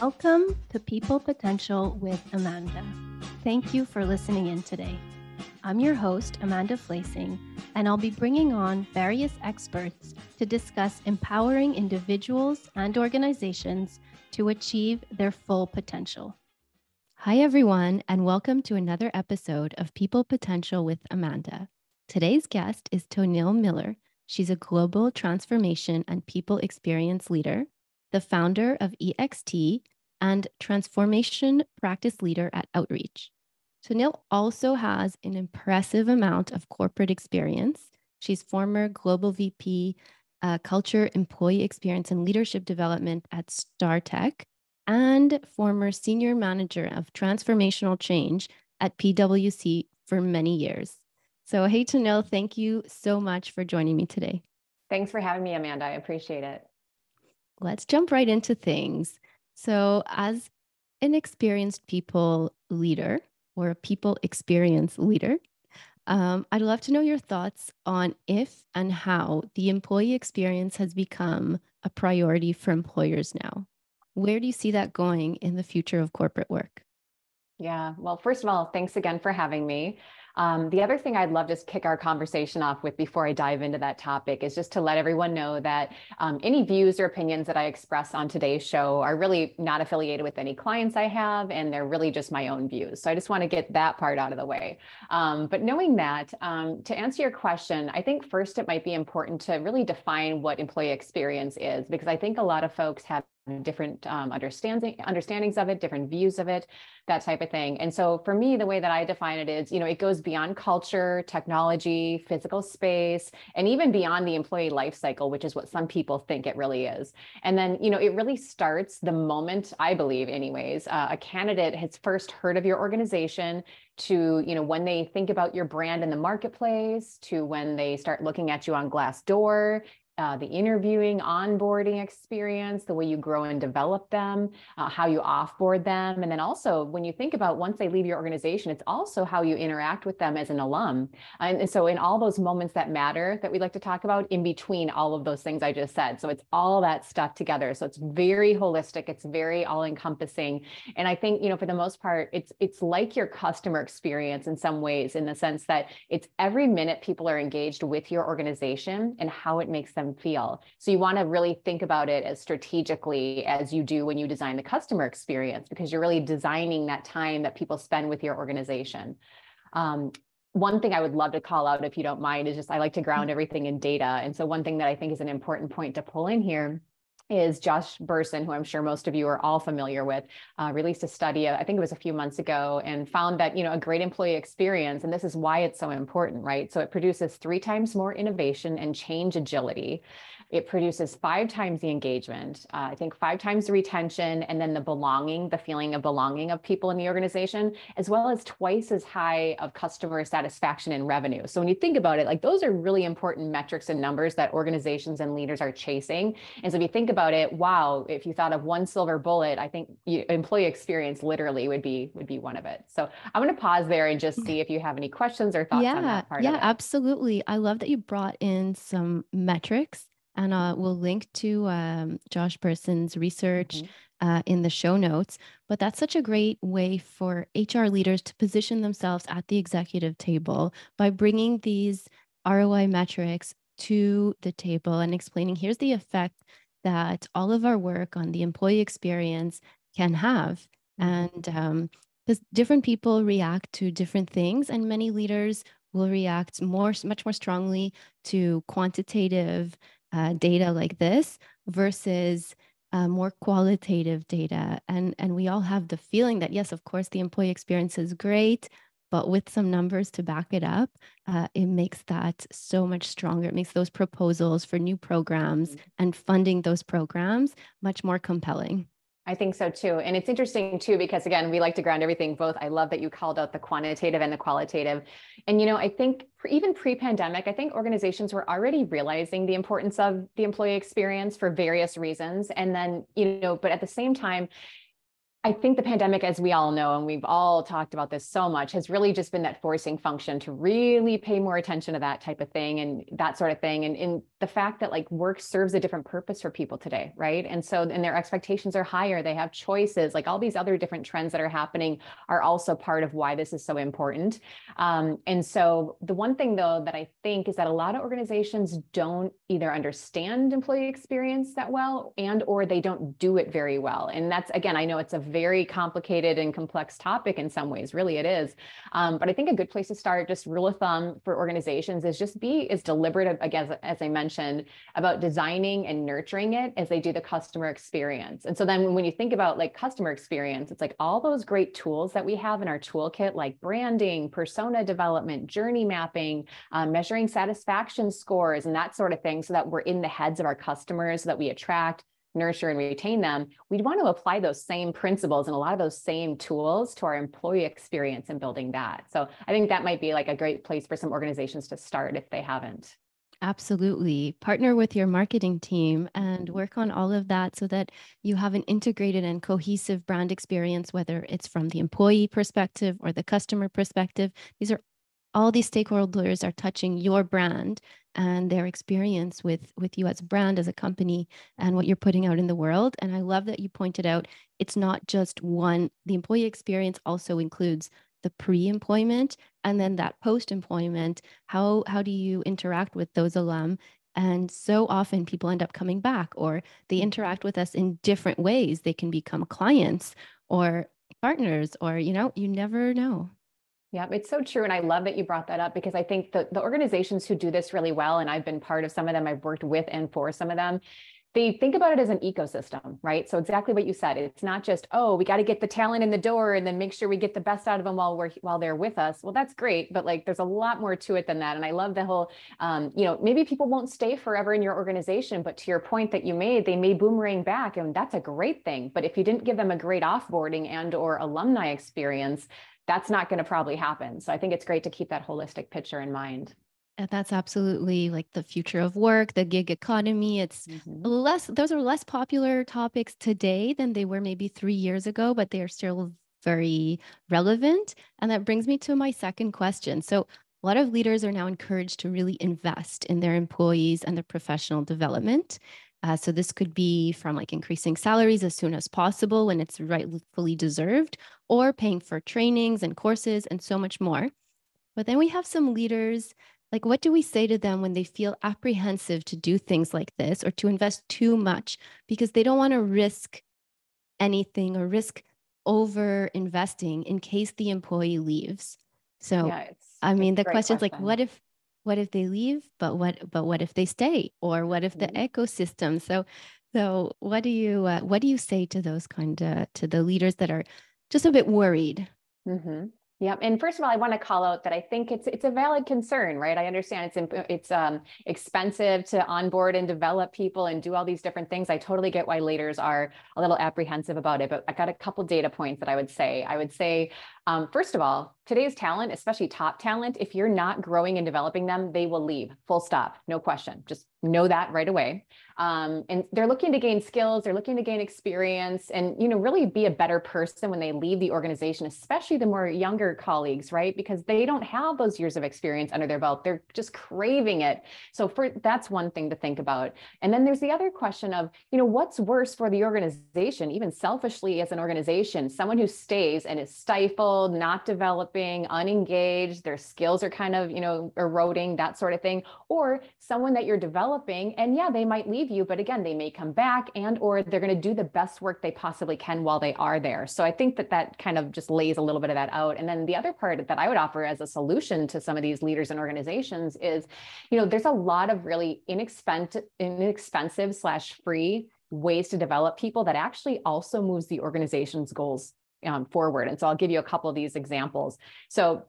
Welcome to People Potential with Amanda. Thank you for listening in today. I'm your host, Amanda Flasing, and I'll be bringing on various experts to discuss empowering individuals and organizations to achieve their full potential. Hi, everyone, and welcome to another episode of People Potential with Amanda. Today's guest is Tonille Miller. She's a global transformation and people experience leader, the founder of EXT, and transformation practice leader at Outreach. Tonille also has an impressive amount of corporate experience. She's former global VP, uh, culture, employee experience, and leadership development at StarTek, and former senior manager of transformational change at PwC for many years. So, hey, Tonille, thank you so much for joining me today. Thanks for having me, Amanda. I appreciate it. Let's jump right into things. So, as an experienced people leader or a people experience leader, um, I'd love to know your thoughts on if and how the employee experience has become a priority for employers now. Where do you see that going in the future of corporate work? Yeah, well, first of all, thanks again for having me. Um, the other thing I'd love to kick our conversation off with before I dive into that topic is just to let everyone know that um, any views or opinions that I express on today's show are really not affiliated with any clients I have, and they're really just my own views. So I just want to get that part out of the way. Um, but knowing that, um, to answer your question, I think first it might be important to really define what employee experience is, because I think a lot of folks have different um, understanding understandings of it, different views of it, that type of thing. And so for me, the way that I define it is, you know, it goes beyond culture, technology, physical space, and even beyond the employee life cycle, which is what some people think it really is. And then, you know, it really starts the moment, I believe, anyways, uh, a candidate has first heard of your organization to you know when they think about your brand in the marketplace to when they start looking at you on glassdoor uh, the interviewing, onboarding experience, the way you grow and develop them, uh, how you offboard them. And then also, when you think about once they leave your organization, it's also how you interact with them as an alum. And, and so, in all those moments that matter that we like to talk about, in between all of those things I just said. So, it's all that stuff together. So, it's very holistic, it's very all encompassing. And I think, you know, for the most part, it's, it's like your customer experience in some ways, in the sense that it's every minute people are engaged with your organization and how it makes them them feel. So you want to really think about it as strategically as you do when you design the customer experience, because you're really designing that time that people spend with your organization. Um, one thing I would love to call out, if you don't mind, is just I like to ground everything in data. And so one thing that I think is an important point to pull in here is Josh Bersin, who I'm sure most of you are all familiar with, uh, released a study, uh, I think it was a few months ago, and found that, you know, a great employee experience, and this is why it's so important, right? So it produces three times more innovation and change agility. It produces five times the engagement, uh, I think five times the retention, and then the belonging, the feeling of belonging of people in the organization, as well as twice as high of customer satisfaction and revenue. So when you think about it, like those are really important metrics and numbers that organizations and leaders are chasing. And so if you think about it, wow, if you thought of one silver bullet, I think you, employee experience literally would be would be one of it. So I'm going to pause there and just see if you have any questions or thoughts yeah, on that part. Yeah, absolutely. I love that you brought in some metrics and uh, we'll link to um, Josh Bersin's research mm-hmm. uh, in the show notes. But that's such a great way for HR leaders to position themselves at the executive table by bringing these ROI metrics to the table and explaining here's the effect that all of our work on the employee experience can have. Mm-hmm. And um, because different people react to different things, and many leaders will react more, much more strongly to quantitative uh, data like this versus uh, more qualitative data. And, and we all have the feeling that, yes, of course, the employee experience is great, but with some numbers to back it up, uh, it makes that so much stronger. It makes those proposals for new programs mm-hmm. and funding those programs much more compelling. I think so too. And it's interesting too, because again, we like to ground everything both. I love that you called out the quantitative and the qualitative. And, you know, I think even pre pandemic, I think organizations were already realizing the importance of the employee experience for various reasons. And then, you know, but at the same time, I think the pandemic, as we all know, and we've all talked about this so much, has really just been that forcing function to really pay more attention to that type of thing and that sort of thing. And in the fact that like work serves a different purpose for people today, right? And so, and their expectations are higher, they have choices, like all these other different trends that are happening are also part of why this is so important. Um, and so, the one thing though that I think is that a lot of organizations don't either understand employee experience that well and or they don't do it very well. And that's again, I know it's a very complicated and complex topic in some ways, really it is. Um, but I think a good place to start, just rule of thumb for organizations is just be as deliberate, again, as, I mentioned, about designing and nurturing it as they do the customer experience. And so then when you think about like customer experience, it's like all those great tools that we have in our toolkit, like branding, persona development, journey mapping, um, measuring satisfaction scores, and that sort of thing, so that we're in the heads of our customers, so that we attract nurture and retain them, we'd want to apply those same principles and a lot of those same tools to our employee experience and building that. So I think that might be like a great place for some organizations to start if they haven't. Absolutely. Partner with your marketing team and mm-hmm. work on all of that so that you have an integrated and cohesive brand experience, whether it's from the employee perspective or the customer perspective. These are all these stakeholders are touching your brand and their experience with with you as a brand as a company and what you're putting out in the world. And i love that you pointed out it's not just one the employee experience also includes the pre-employment and then that post-employment. How how do you interact with those alum? And so often people end up coming back or they interact with us in different ways. They can become clients or partners or you know you never know yeah, it's so true. And I love that you brought that up because I think the, the organizations who do this really well, and I've been part of some of them, I've worked with and for some of them, they think about it as an ecosystem, right? So exactly what you said. It's not just, oh, we got to get the talent in the door and then make sure we get the best out of them while we're while they're with us. Well, that's great, but like there's a lot more to it than that. And I love the whole, um, you know, maybe people won't stay forever in your organization, but to your point that you made, they may boomerang back, and that's a great thing. But if you didn't give them a great offboarding and or alumni experience, that's not going to probably happen. So I think it's great to keep that holistic picture in mind. And That's absolutely like the future of work, the gig economy. It's mm-hmm. less, those are less popular topics today than they were maybe three years ago, but they are still very relevant. And that brings me to my second question. So, a lot of leaders are now encouraged to really invest in their employees and their professional development. Uh, so this could be from like increasing salaries as soon as possible when it's rightfully deserved, or paying for trainings and courses and so much more. But then we have some leaders, like what do we say to them when they feel apprehensive to do things like this or to invest too much because they don't want to risk anything or risk over investing in case the employee leaves? So, yeah, I mean, the question is like, what if what if they leave but what but what if they stay or what if the mm-hmm. ecosystem so so what do you uh, what do you say to those kind of to the leaders that are just a bit worried mm-hmm. Yep. And first of all, I want to call out that I think it's it's a valid concern, right? I understand it's it's um, expensive to onboard and develop people and do all these different things. I totally get why leaders are a little apprehensive about it, but I got a couple data points that I would say. I would say, um, first of all, today's talent, especially top talent, if you're not growing and developing them, they will leave. Full stop, no question. Just know that right away. Um, and they're looking to gain skills, they're looking to gain experience, and you know, really be a better person when they leave the organization, especially the more younger colleagues, right? Because they don't have those years of experience under their belt. They're just craving it. So for that's one thing to think about. And then there's the other question of, you know, what's worse for the organization, even selfishly as an organization, someone who stays and is stifled, not developing, unengaged, their skills are kind of, you know, eroding, that sort of thing, or someone that you're developing and yeah, they might leave leave you but again they may come back and or they're going to do the best work they possibly can while they are there. So i think that that kind of just lays a little bit of that out. And then the other part that i would offer as a solution to some of these leaders and organizations is you know there's a lot of really inexpensive inexpensive slash free ways to develop people that actually also moves the organization's goals um, forward. And so i'll give you a couple of these examples. So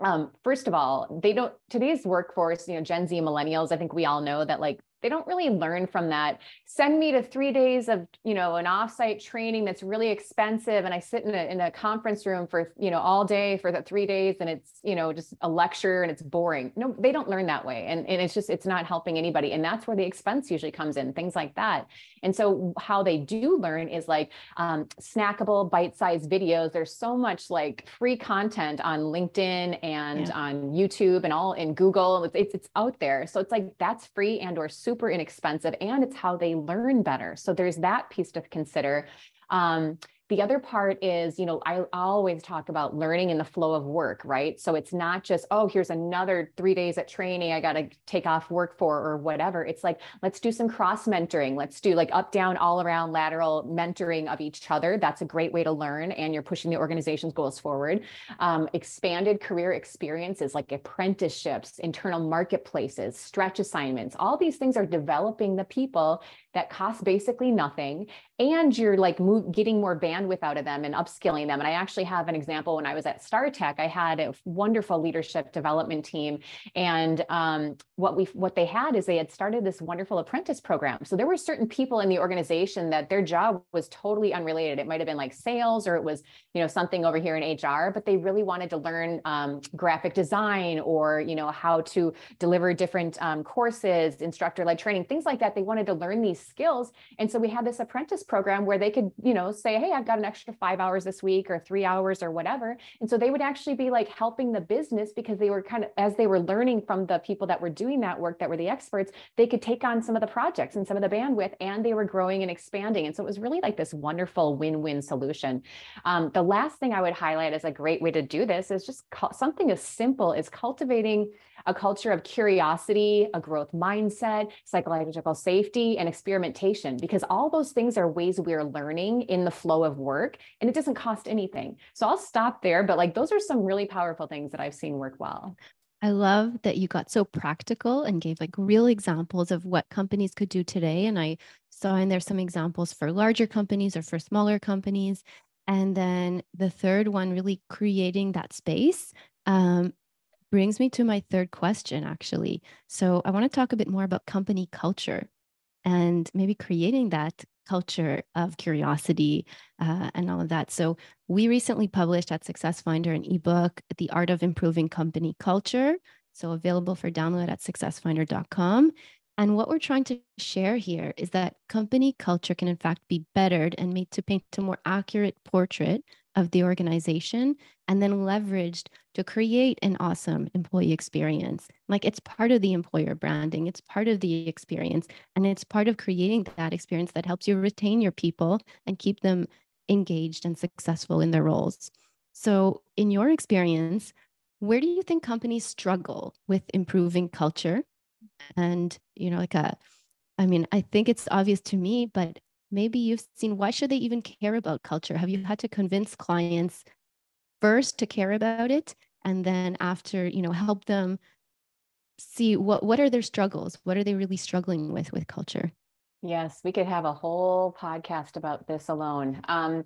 um, first of all, they don't today's workforce, you know, Gen Z millennials, I think we all know that like they don't really learn from that. Send me to three days of, you know, an offsite training that's really expensive. And I sit in a, in a conference room for, you know, all day for the three days and it's, you know, just a lecture and it's boring. No, they don't learn that way. And, and it's just, it's not helping anybody. And that's where the expense usually comes in, things like that. And so how they do learn is like um, snackable bite-sized videos. There's so much like free content on LinkedIn and yeah. on YouTube and all in Google. It's, it's, it's out there. So it's like that's free and or super inexpensive and it's how they learn better. So there's that piece to consider. Um, the other part is, you know, I always talk about learning in the flow of work, right? So it's not just, oh, here's another three days at training I got to take off work for or whatever. It's like, let's do some cross mentoring. Let's do like up, down, all around lateral mentoring of each other. That's a great way to learn. And you're pushing the organization's goals forward. Um, expanded career experiences like apprenticeships, internal marketplaces, stretch assignments. All these things are developing the people that cost basically nothing and you're like getting more bandwidth out of them and upskilling them. And I actually have an example when I was at StarTek, I had a wonderful leadership development team. And um, what we what they had is they had started this wonderful apprentice program. So there were certain people in the organization that their job was totally unrelated. It might have been like sales or it was, you know, something over here in HR, but they really wanted to learn um, graphic design or, you know, how to deliver different um, courses, instructor-led training, things like that. They wanted to learn these skills. And so we had this apprentice program where they could, you know, say, hey, I've got an extra five hours this week or three hours or whatever. And so they would actually be like helping the business because they were kind of, as they were learning from the people that were doing that work, that were the experts, they could take on some of the projects and some of the bandwidth and they were growing and expanding. And so it was really like this wonderful win-win solution. Um, the last thing I would highlight as a great way to do this is just something as simple as cultivating a culture of curiosity, a growth mindset, psychological safety, and experimentation, because all those things are ways we're learning in the flow of work and it doesn't cost anything. So I'll stop there, but like those are some really powerful things that I've seen work well. I love that you got so practical and gave like real examples of what companies could do today. And I saw in there some examples for larger companies or for smaller companies. And then the third one, really creating that space um, brings me to my third question, actually. So I want to talk a bit more about company culture and maybe creating that culture of curiosity uh, and all of that. So we recently published at Success Finder an ebook, The Art of Improving Company Culture. So available for download at successfinder.com. And what we're trying to share here is that company culture can, in fact, be bettered and made to paint a more accurate portrait of the organization and then leveraged to create an awesome employee experience. Like it's part of the employer branding, it's part of the experience, and it's part of creating that experience that helps you retain your people and keep them engaged and successful in their roles. So, in your experience, where do you think companies struggle with improving culture? And, you know, like a, I mean, I think it's obvious to me, but maybe you've seen why should they even care about culture? Have you had to convince clients first to care about it and then after you know help them see what what are their struggles? What are they really struggling with with culture? Yes we could have a whole podcast about this alone. Um,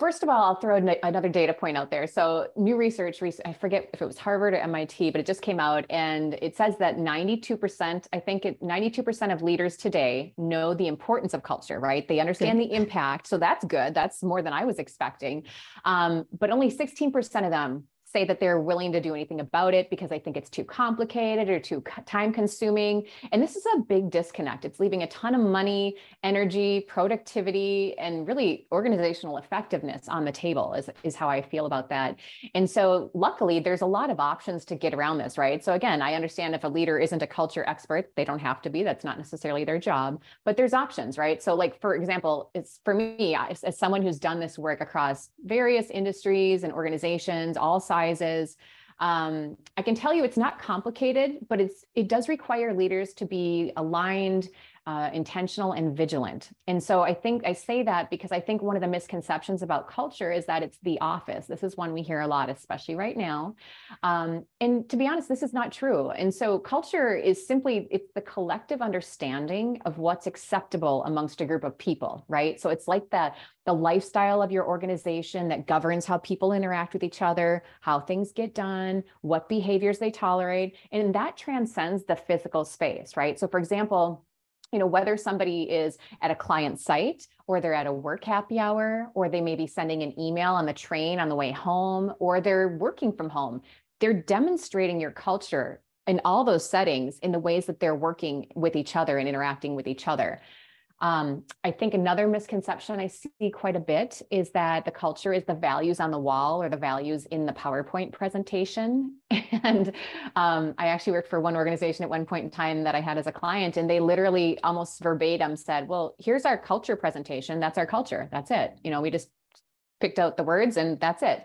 First of all, I'll throw another data point out there. So, new research, I forget if it was Harvard or MIT, but it just came out and it says that 92%, I think it, 92% of leaders today know the importance of culture, right? They understand the impact. So, that's good. That's more than I was expecting. Um, but only 16% of them say that they're willing to do anything about it because they think it's too complicated or too time consuming. And this is a big disconnect. It's leaving a ton of money, energy, productivity, and really organizational effectiveness on the table, is, is how I feel about that. And so, luckily, there's a lot of options to get around this, right? So, again, I understand if a leader isn't a culture expert, they don't have to be. That's not necessarily their job, but there's options, right? So, like, for example, it's for me, as, as someone who's done this work across various industries and organizations, all sizes sizes. Um, I can tell you it's not complicated, but it's it does require leaders to be aligned uh, intentional and vigilant. And so I think I say that because I think one of the misconceptions about culture is that it's the office. This is one we hear a lot, especially right now. Um, and to be honest, this is not true. And so culture is simply it's the collective understanding of what's acceptable amongst a group of people, right? So it's like that the lifestyle of your organization that governs how people interact with each other, how things get done, what behaviors they tolerate, and that transcends the physical space, right? So for example, you know, whether somebody is at a client site or they're at a work happy hour, or they may be sending an email on the train on the way home, or they're working from home, they're demonstrating your culture in all those settings in the ways that they're working with each other and interacting with each other. Um, I think another misconception I see quite a bit is that the culture is the values on the wall or the values in the PowerPoint presentation. And um, I actually worked for one organization at one point in time that I had as a client, and they literally almost verbatim said, Well, here's our culture presentation. That's our culture. That's it. You know, we just picked out the words and that's it.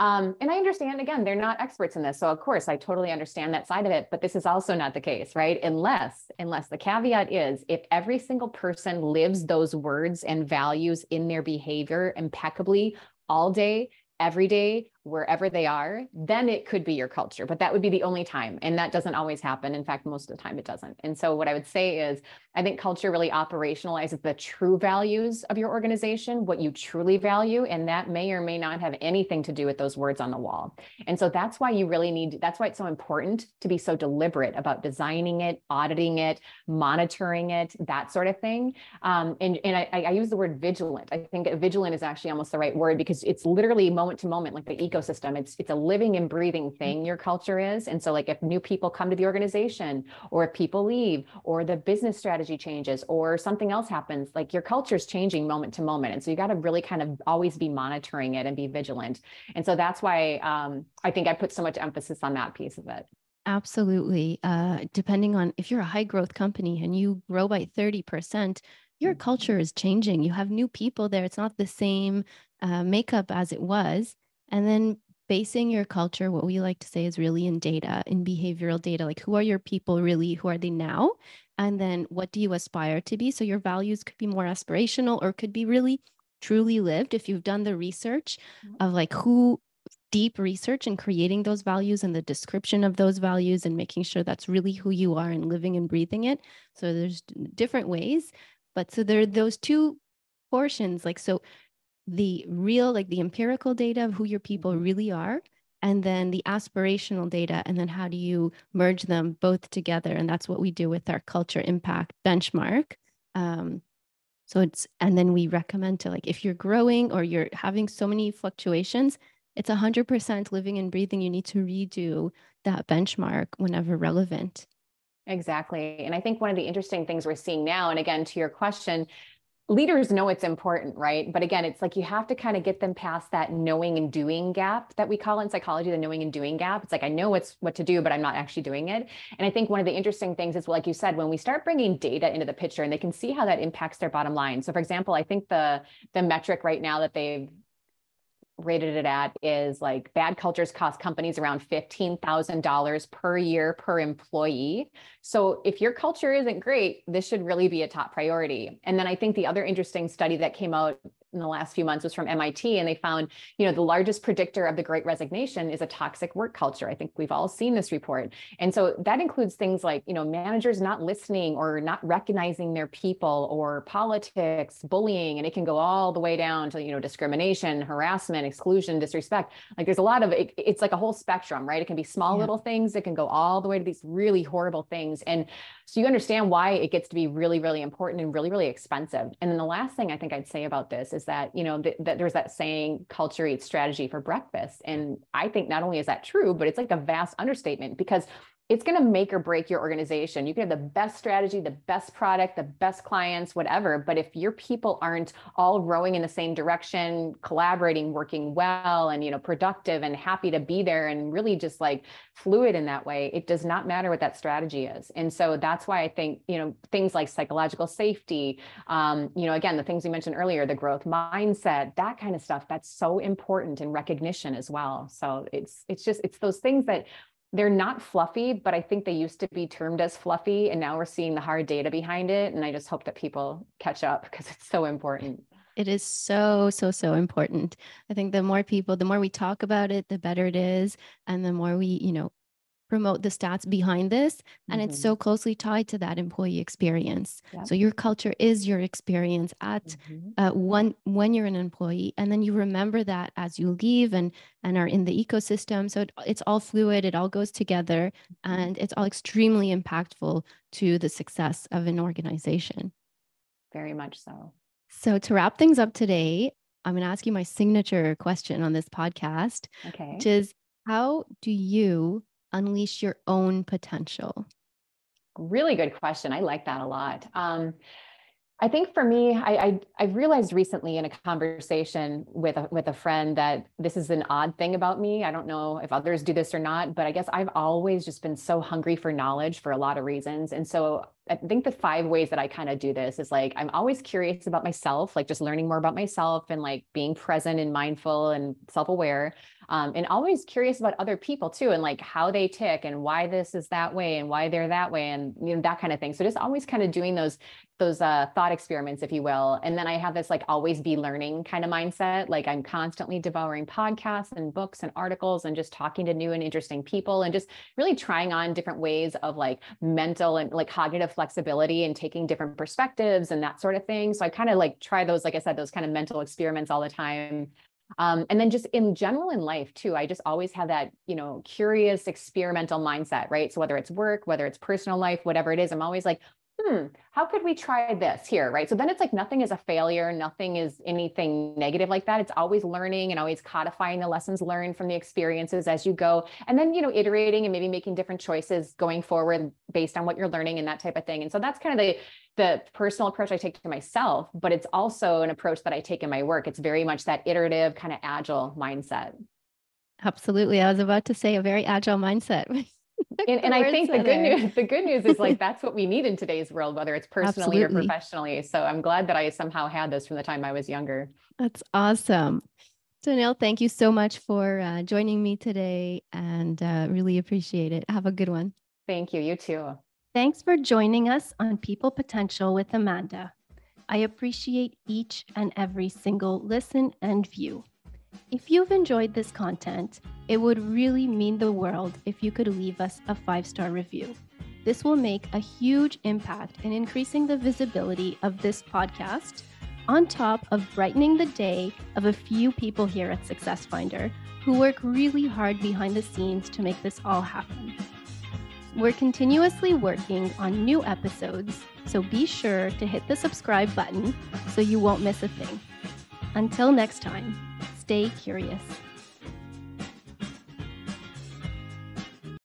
Um, and I understand, again, they're not experts in this. So of course, I totally understand that side of it, but this is also not the case, right? Unless, unless the caveat is if every single person lives those words and values in their behavior impeccably all day, every day, wherever they are, then it could be your culture. But that would be the only time. And that doesn't always happen. In fact, most of the time it doesn't. And so what I would say is I think culture really operationalizes the true values of your organization, what you truly value. And that may or may not have anything to do with those words on the wall. And so that's why you really need, that's why it's so important to be so deliberate about designing it, auditing it, monitoring it, that sort of thing. Um, and and I, I use the word vigilant. I think vigilant is actually almost the right word because it's literally moment to moment, like the ecosystem. It's it's a living and breathing mm-hmm. thing. Your culture is, and so like if new people come to the organization, or if people leave, or the business strategy changes, or something else happens, like your culture is changing moment to moment, and so you got to really kind of always be monitoring it and be vigilant. And so that's why um, I think I put so much emphasis on that piece of it. Absolutely. Uh, depending on if you're a high growth company and you grow by 30%, your mm-hmm. culture is changing. You have new people there. It's not the same uh, makeup as it was and then basing your culture what we like to say is really in data in behavioral data like who are your people really? Who are they now? And then what do you aspire to be? So your values could be more aspirational or could be really truly lived if you've done the research mm-hmm. of like who deep research and creating those values and the description of those values and making sure that's really who you are and living and breathing it. So there's different ways but so there are those two portions like so the real, like the empirical data of who your people mm-hmm. really are, and then the aspirational data, and then how do you merge them both together? And that's what we do with our culture impact benchmark. Um, so it's, and then we recommend to like, if you're growing or you're having so many fluctuations, it's 100% living and breathing. You need to redo that benchmark whenever relevant. Exactly. And I think one of the interesting things we're seeing now, and again, to your question, leaders know it's important, right? But again, it's like you have to kind of get them past that knowing and doing gap that we call in psychology the knowing and doing gap. It's like I know what's what to do, but I'm not actually doing it. And I think one of the interesting things is, like you said, when we start bringing data into the picture, and they can see how that impacts their bottom line. So, for example, I think the the metric right now that they've rated it at is like bad cultures cost companies around $15,000 per year per employee. So if your culture isn't great, this should really be a top priority. And then I think the other interesting study that came out in the last few months was from MIT and they found, you know, the largest predictor of the great resignation is a toxic work culture. I think we've all seen this report. And so that includes things like, you know, managers not listening or not recognizing their people or politics, bullying, and it can go all the way down to, you know, discrimination, harassment, exclusion, disrespect. Like there's a lot of it, it's like a whole spectrum, right? It can be small yeah. little things, it can go all the way to these really horrible things. And so you understand why it gets to be really, really important and really, really expensive. And then the last thing I think I'd say about this is that, you know, th- that there's that saying culture eats strategy for breakfast. And I think not only is that true, but it's like a vast understatement because it's going to make or break your organization. You can have the best strategy, the best product, the best clients, whatever. But if your people aren't all rowing in the same direction, collaborating, working well, and you know, productive and happy to be there and really just like fluid in that way, it does not matter what that strategy is. And so that's why I think, you know, things like psychological safety, um, you know, again, the things we mentioned earlier, the growth mindset, that kind of stuff, that's so important in recognition as well. So it's it's just it's those things that they're not fluffy, but I think they used to be termed as fluffy. And now we're seeing the hard data behind it. And I just hope that people catch up because it's so important. It is so, so, so important. I think the more people, the more we talk about it, the better it is. And the more we, you know, promote the stats behind this and mm-hmm. it's so closely tied to that employee experience yep. so your culture is your experience at mm-hmm. uh, one when you're an employee and then you remember that as you leave and and are in the ecosystem so it, it's all fluid it all goes together mm-hmm. and it's all extremely impactful to the success of an organization very much so so to wrap things up today i'm going to ask you my signature question on this podcast okay which is how do you unleash your own potential? Really good question. I like that a lot. Um, I think for me, I, I, I realized recently in a conversation with a, with a friend that this is an odd thing about me. I don't know if others do this or not, but I guess I've always just been so hungry for knowledge for a lot of reasons. And so I think the five ways that I kind of do this is like I'm always curious about myself, like just learning more about myself and like being present and mindful and self-aware. Um, and always curious about other people too and like how they tick and why this is that way and why they're that way and you know that kind of thing so just always kind of doing those those uh, thought experiments if you will and then i have this like always be learning kind of mindset like i'm constantly devouring podcasts and books and articles and just talking to new and interesting people and just really trying on different ways of like mental and like cognitive flexibility and taking different perspectives and that sort of thing so i kind of like try those like i said those kind of mental experiments all the time um, and then just in general in life too, I just always have that, you know, curious experimental mindset, right? So whether it's work, whether it's personal life, whatever it is, I'm always like, hmm, how could we try this here? Right. So then it's like nothing is a failure, nothing is anything negative like that. It's always learning and always codifying the lessons learned from the experiences as you go. And then, you know, iterating and maybe making different choices going forward based on what you're learning and that type of thing. And so that's kind of the the personal approach I take to myself, but it's also an approach that I take in my work. It's very much that iterative, kind of agile mindset. Absolutely. I was about to say a very agile mindset. and, and I think the good news, the good news is like that's what we need in today's world, whether it's personally Absolutely. or professionally. So I'm glad that I somehow had this from the time I was younger. That's awesome. Danielle, thank you so much for uh, joining me today and uh, really appreciate it. Have a good one. Thank you. You too. Thanks for joining us on People Potential with Amanda. I appreciate each and every single listen and view. If you've enjoyed this content, it would really mean the world if you could leave us a five star review. This will make a huge impact in increasing the visibility of this podcast, on top of brightening the day of a few people here at Success Finder who work really hard behind the scenes to make this all happen. We're continuously working on new episodes, so be sure to hit the subscribe button so you won't miss a thing. Until next time stay curious.